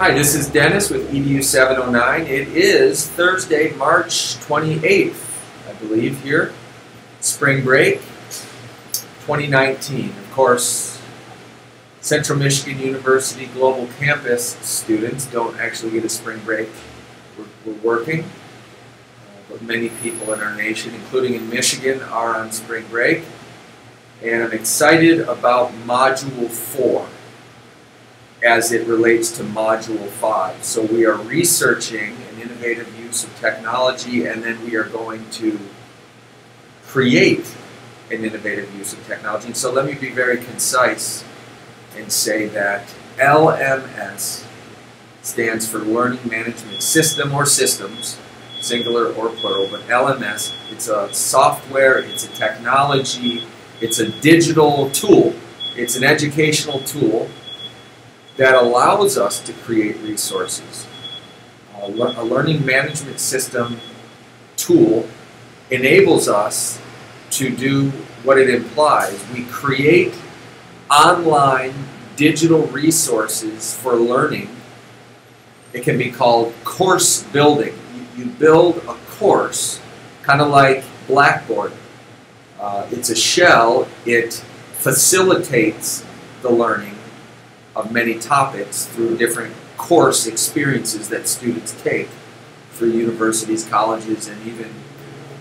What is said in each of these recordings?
Hi, this is Dennis with EDU 709. It is Thursday, March 28th, I believe, here. Spring break 2019. Of course, Central Michigan University Global Campus students don't actually get a spring break. We're, we're working, uh, but many people in our nation, including in Michigan, are on spring break. And I'm excited about Module 4 as it relates to Module 5. So we are researching an innovative use of technology and then we are going to create an innovative use of technology. And so let me be very concise and say that LMS stands for Learning Management System or Systems, singular or plural, but LMS, it's a software, it's a technology, it's a digital tool, it's an educational tool that allows us to create resources. Uh, a learning management system tool enables us to do what it implies. We create online digital resources for learning. It can be called course building. You, you build a course, kind of like Blackboard. Uh, it's a shell. It facilitates the learning of many topics through different course experiences that students take through universities, colleges, and even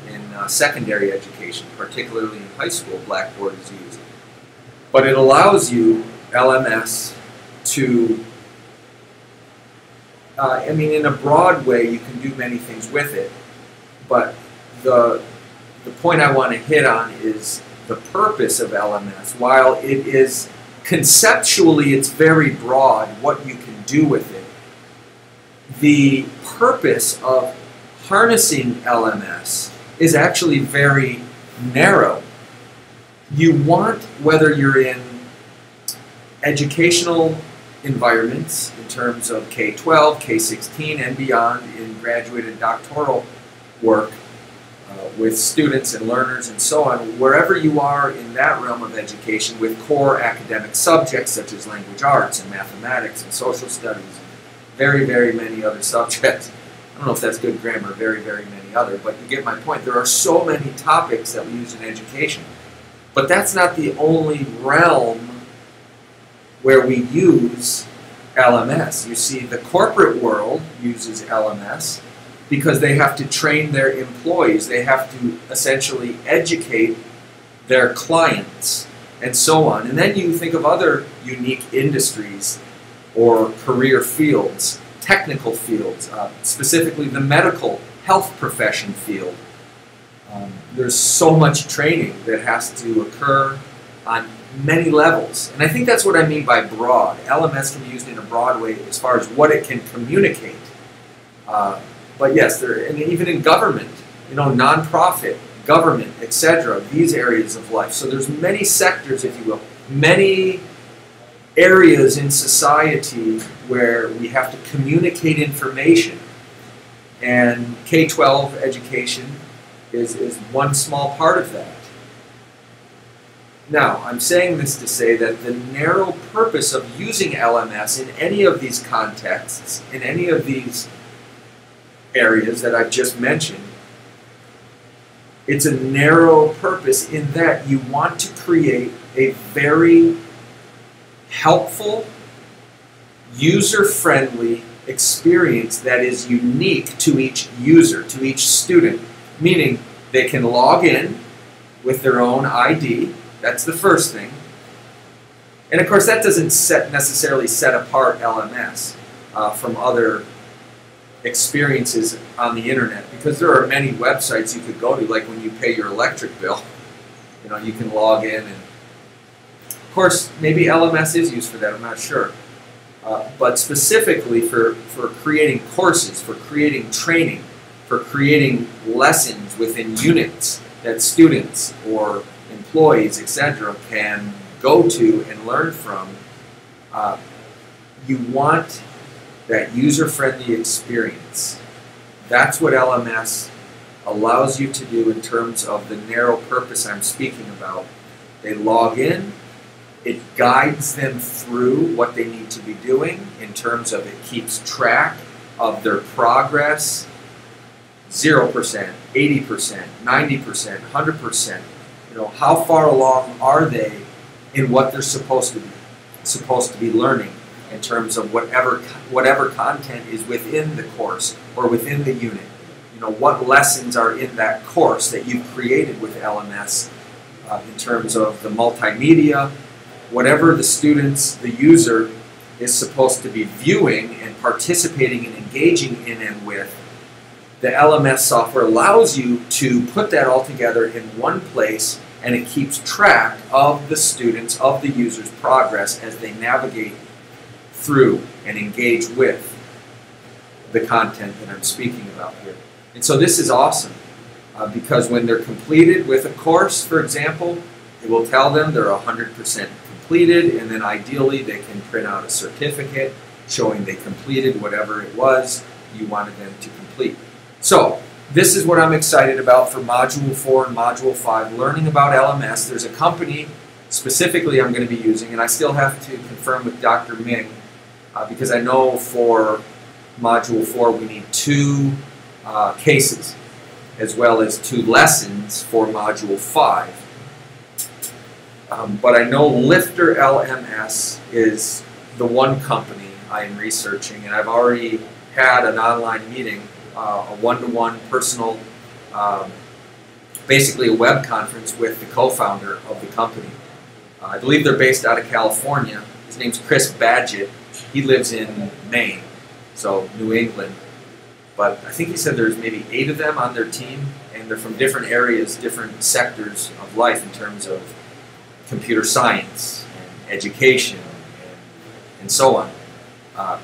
in uh, secondary education, particularly in high school, Blackboard is used. But it allows you, LMS, to, uh, I mean, in a broad way, you can do many things with it, but the, the point I want to hit on is the purpose of LMS. While it is conceptually it's very broad what you can do with it. The purpose of harnessing LMS is actually very narrow. You want, whether you're in educational environments in terms of K-12, K-16, and beyond in graduate and doctoral work, uh, with students and learners and so on, wherever you are in that realm of education with core academic subjects such as language arts and mathematics and social studies, very, very many other subjects. I don't know if that's good grammar, very, very many other, but you get my point. There are so many topics that we use in education. But that's not the only realm where we use LMS. You see, the corporate world uses LMS because they have to train their employees. They have to essentially educate their clients and so on. And then you think of other unique industries or career fields, technical fields, uh, specifically the medical health profession field. Um, there's so much training that has to occur on many levels. And I think that's what I mean by broad. LMS can be used in a broad way as far as what it can communicate. Uh, but yes, there, and even in government, you know, nonprofit, government, etc. These areas of life. So there's many sectors, if you will, many areas in society where we have to communicate information, and K-12 education is, is one small part of that. Now, I'm saying this to say that the narrow purpose of using LMS in any of these contexts, in any of these areas that I've just mentioned, it's a narrow purpose in that you want to create a very helpful, user-friendly experience that is unique to each user, to each student. Meaning they can log in with their own ID. That's the first thing. And of course, that doesn't set necessarily set apart LMS uh, from other experiences on the internet because there are many websites you could go to, like when you pay your electric bill. You know, you can log in and, of course, maybe LMS is used for that. I'm not sure, uh, but specifically for for creating courses, for creating training, for creating lessons within units that students or employees, etc., can go to and learn from. Uh, you want that user-friendly experience. That's what LMS allows you to do in terms of the narrow purpose I'm speaking about. They log in, It guides them through what they need to be doing in terms of it keeps track of their progress 0%, 80%, 90%, 100%. You know, how far along are they in what they're supposed to be supposed to be learning in terms of whatever whatever content is within the course or within the unit. You know, what lessons are in that course that you've created with LMS uh, in terms of the multimedia, whatever the students, the user is supposed to be viewing and participating and engaging in and with, the LMS software allows you to put that all together in one place and it keeps track of the students, of the user's progress as they navigate through and engage with the content that I'm speaking about here. And so this is awesome uh, because when they're completed with a course, for example, it will tell them they're 100% completed and then ideally they can print out a certificate showing they completed whatever it was you wanted them to complete. So this is what I'm excited about for Module 4 and Module 5, learning about LMS. There's a company specifically I'm going to be using, and I still have to confirm with Dr. Ming, uh, because I know for Module 4 we need two uh, cases, as well as two lessons for Module 5. Um, but I know Lifter LMS is the one company I am researching, and I've already had an online meeting uh, a one-to-one personal, um, basically a web conference with the co-founder of the company. Uh, I believe they're based out of California. His name's Chris Badgett. He lives in Maine, so New England. But I think he said there's maybe eight of them on their team, and they're from different areas, different sectors of life in terms of computer science and education and, and so on. Uh,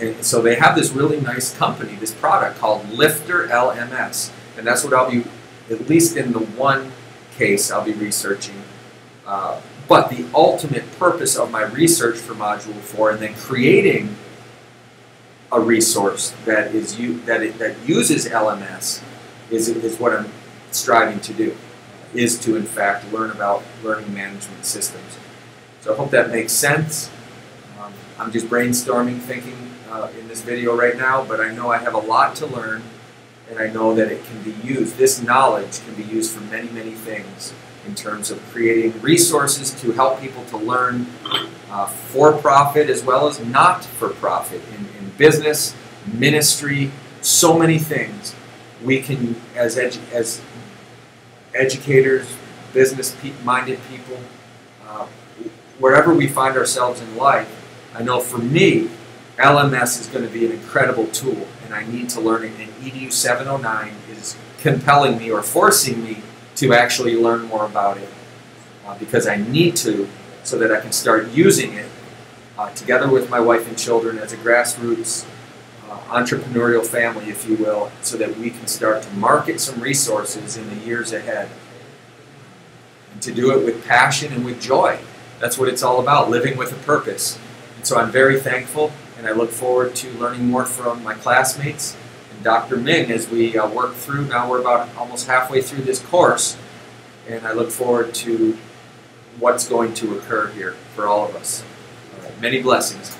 and so they have this really nice company, this product called Lifter LMS. And that's what I'll be, at least in the one case, I'll be researching. Uh, but the ultimate purpose of my research for Module 4 and then creating a resource that is you that it, that uses LMS is is what I'm striving to do is to in fact learn about learning management systems. So I hope that makes sense. Um, I'm just brainstorming, thinking uh, in this video right now, but I know I have a lot to learn and I know that it can be used. This knowledge can be used for many, many things in terms of creating resources to help people to learn uh, for profit as well as not for profit in, in business, ministry, so many things. We can, as, edu as educators, business minded people, uh, wherever we find ourselves in life, I know for me, LMS is going to be an incredible tool, and I need to learn it. And EDU 709 is compelling me or forcing me to actually learn more about it uh, because I need to so that I can start using it uh, together with my wife and children as a grassroots uh, entrepreneurial family, if you will, so that we can start to market some resources in the years ahead. And to do it with passion and with joy. That's what it's all about, living with a purpose. And so I'm very thankful and I look forward to learning more from my classmates and Dr. Ming as we uh, work through. Now we're about almost halfway through this course, and I look forward to what's going to occur here for all of us. Many blessings.